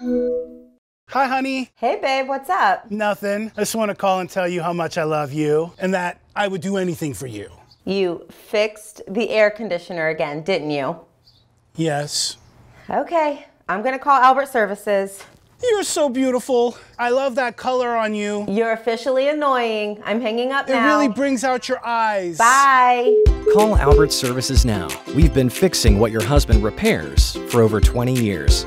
Hi, honey. Hey, babe, what's up? Nothing. I just want to call and tell you how much I love you and that I would do anything for you. You fixed the air conditioner again, didn't you? Yes. Okay, I'm gonna call Albert Services. You're so beautiful. I love that color on you. You're officially annoying. I'm hanging up It now. really brings out your eyes. Bye. Call Albert Services now. We've been fixing what your husband repairs for over 20 years.